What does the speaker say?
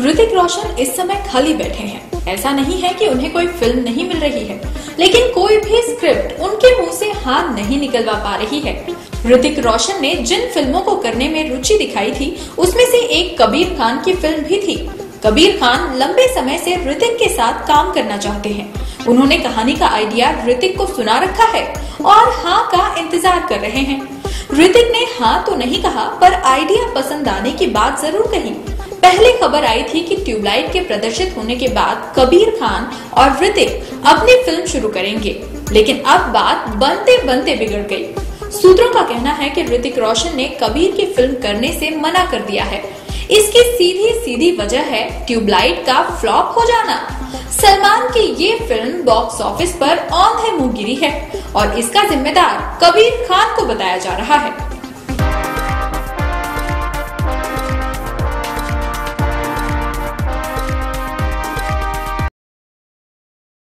ऋतिक रोशन इस समय खाली बैठे हैं। ऐसा नहीं है कि उन्हें कोई फ़िल्म नहीं मिल रही है, लेकिन कोई भी स्क्रिप्ट उनके मुँह से हाथ नहीं निकलवा पा रही है। ऋतिक रोशन ने जिन फ़िल्मों को करने में रुचि दिखाई थी, उसमें से एक कबीर खान की फ़िल्म भी थी। कबीर खान लंबे समय से ऋतिक के साथ काम करना चाहते हैं। उन्होंने कहानी का आइडिया ऋतिक को सुना रखा है और हाँ का इंतज़ार कर रहे हैं। ऋतिक ने हाँ तो नहीं कहा, पर आइडिया पसंद आने की बात ज़रूर कही। पहले खबर आई थी कि ट्यूबलाइट के प्रदर्शित होने के बाद कबीर खान और ऋतिक अपनी फ़िल्म शुरू करेंगे। लेकिन अब बात बनते बनते बिगड़ गई। सूत्रों का कहना है कि ऋतिक रोशन ने कबीर की फ़िल्म करने से मना कर दिया है। इसकी सीधी सीधी वजह है ट्यूबलाइट का फ्लॉप हो जाना। सलमान की ये फ़िल्म बॉक्स ऑफ़िस पर औंधे मुँह गिरी है और इसका जिम्मेदार कबीर खान को बताया जा रहा है।